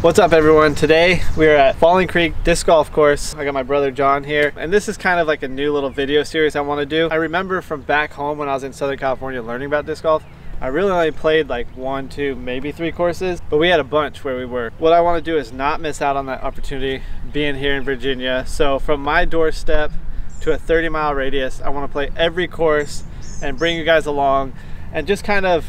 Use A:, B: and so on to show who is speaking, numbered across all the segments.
A: What's up everyone? Today we are at Falling Creek Disc Golf Course. I got my brother John here and this is kind of like a new little video series I want to do. I remember from back home when I was in Southern California learning about disc golf, I really only played like one, two, maybe three courses, but we had a bunch where we were. What I want to do is not miss out on that opportunity being here in Virginia. So from my doorstep to a 30 mile radius, I want to play every course and bring you guys along and just kind of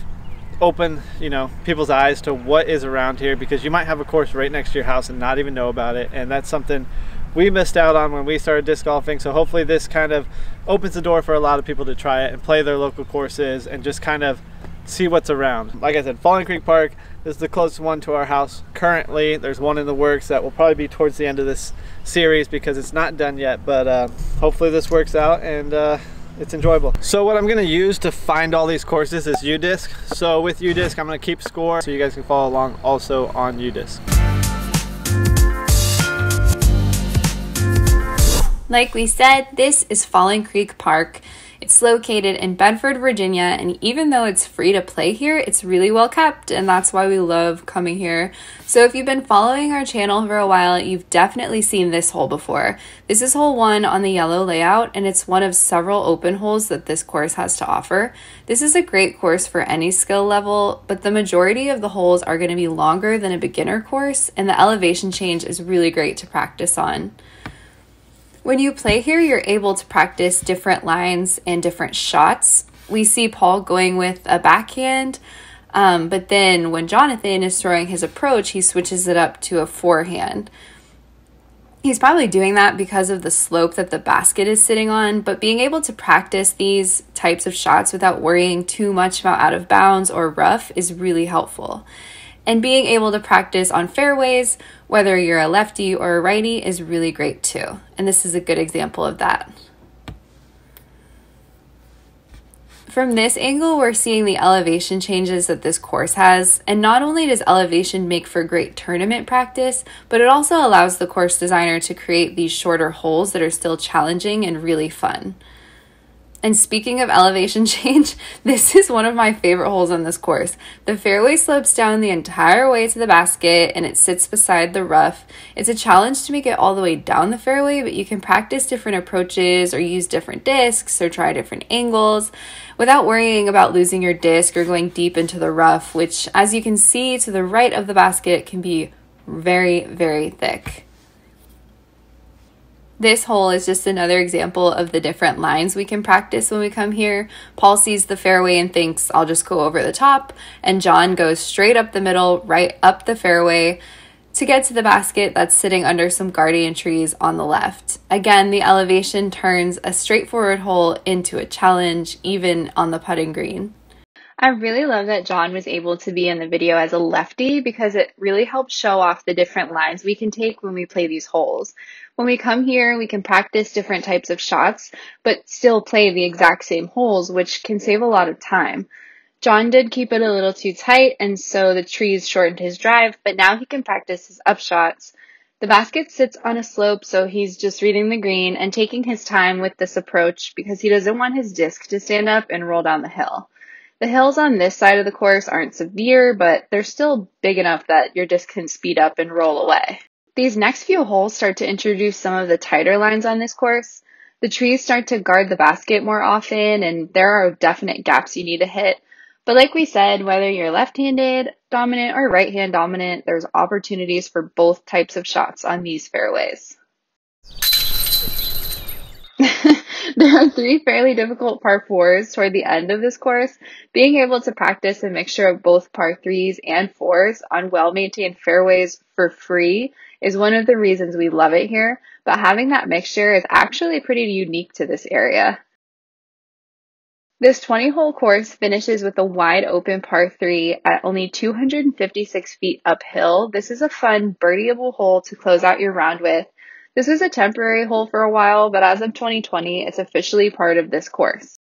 A: open you know people's eyes to what is around here because you might have a course right next to your house and not even know about it. And that's something we missed out on when we started disc golfing. So hopefully this kind of opens the door for a lot of people to try it and play their local courses and just kind of see what's around. Like i said falling creek park is the closest one to our house currently. There's one in the works that will probably be towards the end of this series because it's not done yet but uh, hopefully this works out and uh, it's enjoyable. So what I'm gonna use to find all these courses is UDisc. So with UDisc, I'm gonna keep score so you guys can follow along also on UDisc.
B: Like we said, this is Falling Creek Park. It's located in Bedford, Virginia, and even though it's free to play here, it's really well kept, and that's why we love coming here. So if you've been following our channel for a while, you've definitely seen this hole before. This is hole one on the yellow layout, and it's one of several open holes that this course has to offer. This is a great course for any skill level, but the majority of the holes are going to be longer than a beginner course, and the elevation change is really great to practice on. When you play here, you're able to practice different lines and different shots. We see Paul going with a backhand, um, but then when Jonathan is throwing his approach, he switches it up to a forehand. He's probably doing that because of the slope that the basket is sitting on, but being able to practice these types of shots without worrying too much about out of bounds or rough is really helpful. And being able to practice on fairways, whether you're a lefty or a righty, is really great too. And this is a good example of that. From this angle, we're seeing the elevation changes that this course has, and not only does elevation make for great tournament practice, but it also allows the course designer to create these shorter holes that are still challenging and really fun. And speaking of elevation change, this is one of my favorite holes on this course. The fairway slopes down the entire way to the basket and it sits beside the rough. It's a challenge to make it all the way down the fairway, but you can practice different approaches or use different discs or try different angles without worrying about losing your disc or going deep into the rough, which, as you can see to the right of the basket, can be very, very thick. This hole is just another example of the different lines we can practice when we come here. Paul sees the fairway and thinks, I'll just go over the top. And John goes straight up the middle, right up the fairway to get to the basket that's sitting under some guardian trees on the left. Again, the elevation turns a straightforward hole into a challenge, even on the putting green.
C: I really love that John was able to be in the video as a lefty because it really helps show off the different lines we can take when we play these holes. When we come here, we can practice different types of shots, but still play the exact same holes, which can save a lot of time. John did keep it a little too tight, and so the trees shortened his drive, but now he can practice his upshots. The basket sits on a slope, so he's just reading the green and taking his time with this approach because he doesn't want his disc to stand up and roll down the hill. The hills on this side of the course aren't severe, but they're still big enough that your disc can speed up and roll away. These next few holes start to introduce some of the tighter lines on this course. The trees start to guard the basket more often, and there are definite gaps you need to hit. But like we said, whether you're left-handed dominant or right-hand dominant, there's opportunities for both types of shots on these fairways. there are three fairly difficult par fours toward the end of this course. Being able to practice a mixture of both par threes and fours on well maintained fairways for free is one of the reasons we love it here, but having that mixture is actually pretty unique to this area. This 20 hole course finishes with a wide open par 3 at only 256 feet uphill. This is a fun birdieable hole to close out your round with. This was a temporary hole for a while, but as of 2020, it's officially part of this course.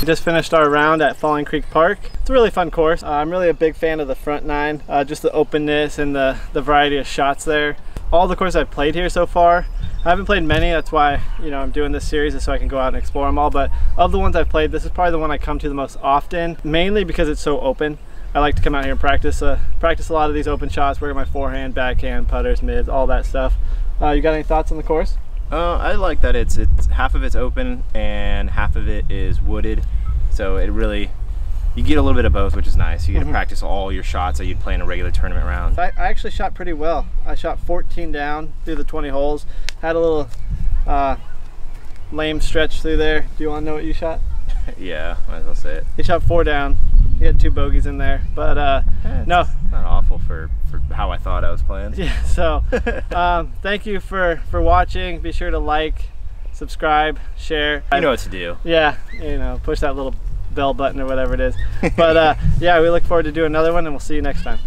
A: We just finished our round at Falling Creek Park. It's a really fun course. Uh, I'm really a big fan of the front nine, uh, just the openness and the, the variety of shots there. All the courses I've played here so far, I haven't played many, that's why you know I'm doing this series is so I can go out and explore them all, but of the ones I've played, this is probably the one I come to the most often, mainly because it's so open. I like to come out here and practice uh, practice a lot of these open shots, work on my forehand, backhand, putters, mids, all that stuff. Uh, you got any thoughts on the course?
D: Uh, I like that it's it's half of it's open and half of it is wooded, so it really you get a little bit of both, which is nice. You get to practice all your shots that you'd play in a regular tournament round.
A: I, I actually shot pretty well. I shot 14 down through the 20 holes. Had a little uh, lame stretch through there. Do you want to know what you shot?
D: yeah, might as well say it.
A: He shot four down. He had two bogeys in there, but uh, no.
D: not awful for for how I thought I was playing.
A: Yeah. So, um, thank you for for watching. Be sure to like, subscribe, share.
D: You know what to do.
A: Yeah, you know, push that little bell button or whatever it is. But uh, yeah, we look forward to doing another one, and we'll see you next time.